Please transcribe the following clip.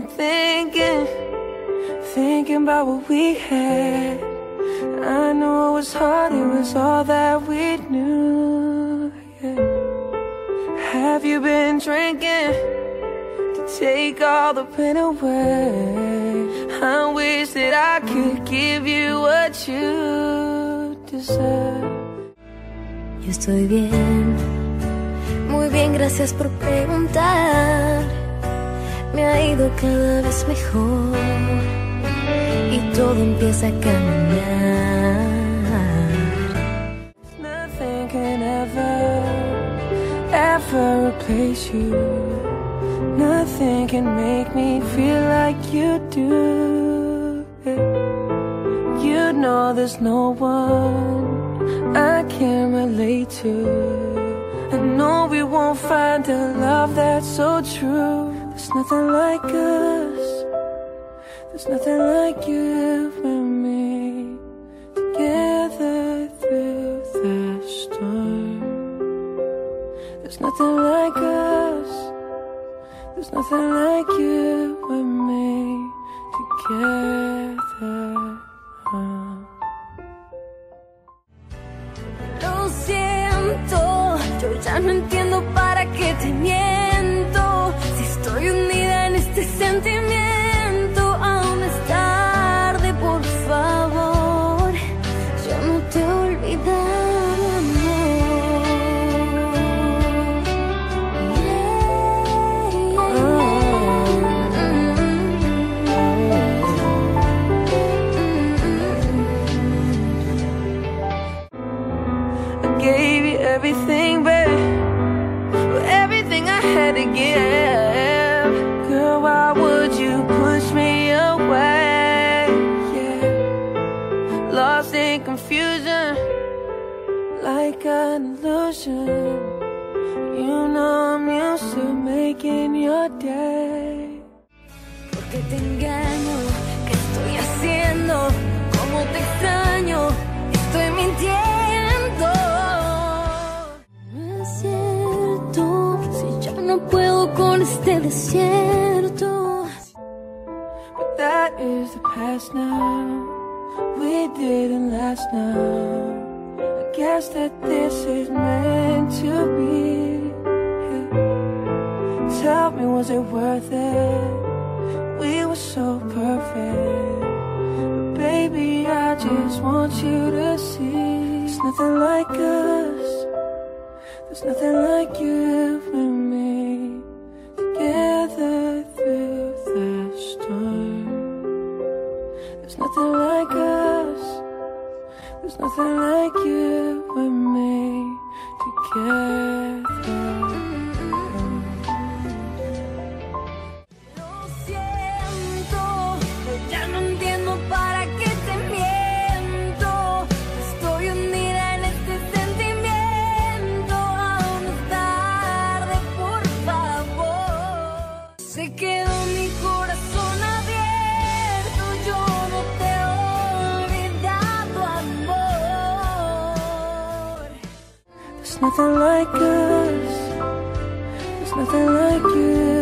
thinking, thinking about what we had. I know it was hard, it was all that we knew. Yeah. Have you been drinking to take all the pain away? I wish that I could give you what you deserve. Yo estoy bien, muy bien, gracias por preguntar. Me ha ido cada vez mejor y todo empieza a caminar. Nothing can ever, ever replace you. Nothing can make me feel like you do. You know there's no one I can relate to. I know we won't find a love that's so true. There's nothing like us. There's nothing like you and me together through the storm. There's nothing like us. There's nothing like you and me together. Lo siento, yo ya no entiendo gave you everything, babe. Everything I had to give. Like an illusion. You know I'm used to making your day. Porque te engaño, ¿qué estoy haciendo? ¿Cómo te extraño? Estoy mintiendo. No es cierto, si ya no puedo con este desierto. But that is the past now. We didn't last now. Guess that this is meant to be. Yeah. Tell me, was it worth it? We were so perfect. But baby, I just want you to see. There's nothing like us. There's nothing like you and me. Together through the storm. There's nothing like us. There's nothing like you together. Nothing like us. There's nothing like you